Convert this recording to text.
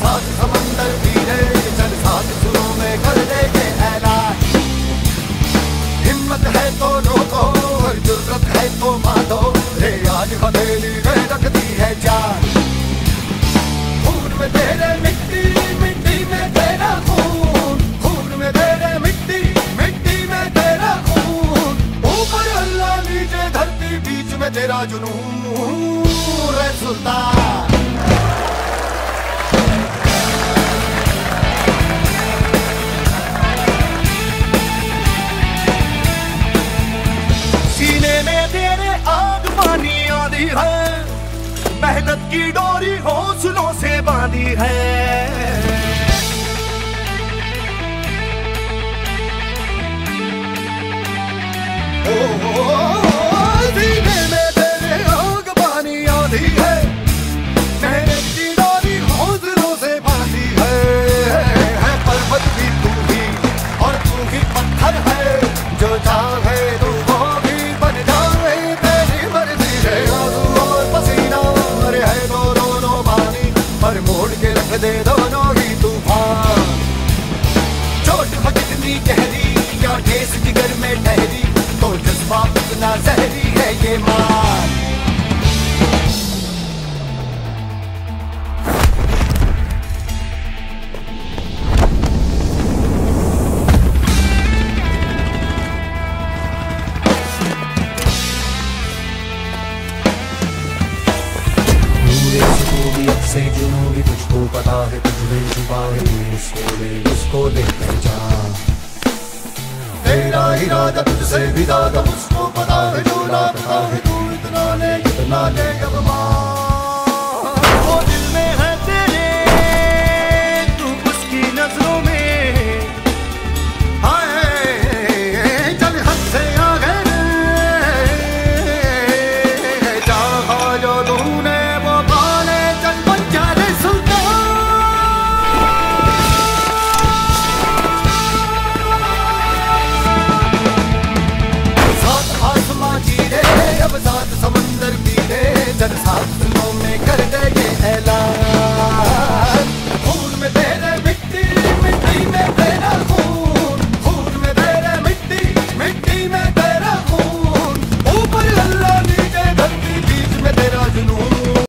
साथ समंदर चल साथ सुरों में कर देंगे ऐलान हिम्मत है तो रोको और ज़रूरत है तो मानो रे आज हथेली में रखती है जान में तेरे मिट्टी मिट्टी में तेरा खून खून में तेरे मिट्टी मिट्टी में तेरा खून अल्लाह धरती, बीच में तेरा जुनून। सुल्तान। मेहनत की डोरी हौसलों से बांधी है। पर मोड़ के रख दे दोनों ही तूफ़ान। चोट कितनी गहरी, या ठेस जिगर में ठहरी तो जज्बा उतना जहरी है ये मान। पूरे सुकूबी से जुनूबी तुझको पता है, तुझ में छुपा है तू उसको ले उसको ले पहचान। तेरा इरादा तुझसे भी ज़्यादा उसको पता है, जो लापता है, तू इतना ले इतना ले।